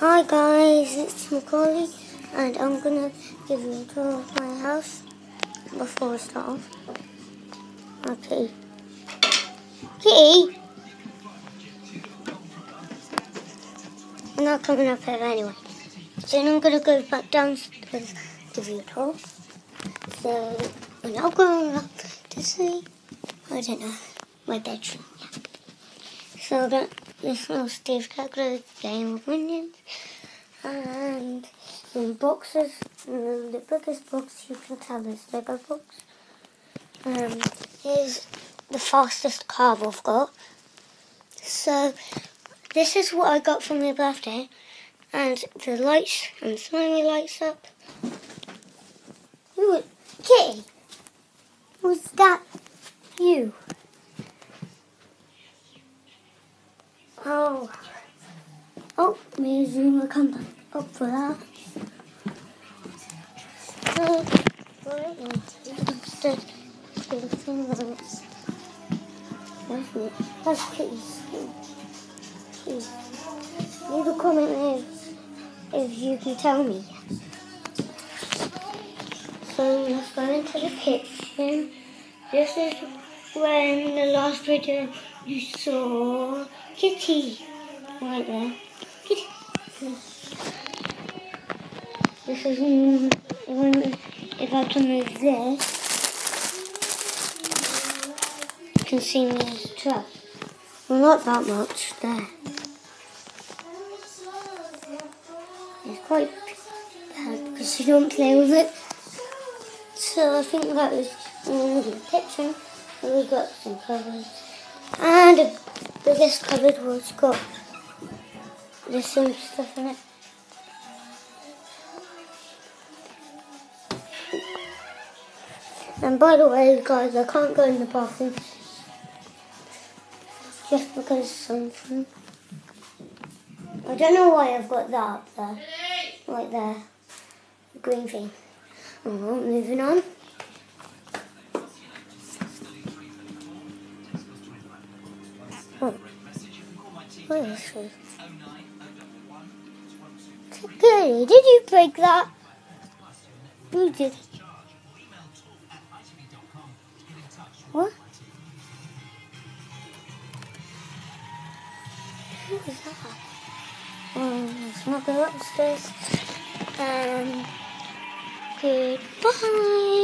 Hi guys, it's Macaulay and I'm gonna give you a tour of my house before we start off. Okay. Kitty! I'm not coming up here anyway. So I'm gonna go back downstairs to give you a tour. So we're now going up to see, I don't know, my bedroom. Yeah. So I've got this little Steve Cagler game of minions and in boxes, the biggest box you can tell is Lego box. Um, here's the fastest car I've got. So this is what I got for my birthday and the lights and slimy lights up. Ooh, Kitty, was that you? Oh. Oh, maybe we'll come up for that. So, that's Kitty's Please. Leave a comment if, if you can tell me. So let's go into the kitchen. This is when the last video you saw Kitty right there. Kitty. This is when if I can move this, you can see me as truck. Well, not that much there. It's quite bad because you don't play with it. So I think that was in the kitchen. We got some covers. And the biggest cupboard was got there's some stuff in it. And by the way, guys, I can't go in the bathroom just because something. I don't know why I've got that up there, right there, the green thing. Oh, moving on. Oh. What is this? Goody, did you break that? Who did? What? Who was that? Um, let's not go upstairs. Um, goodbye.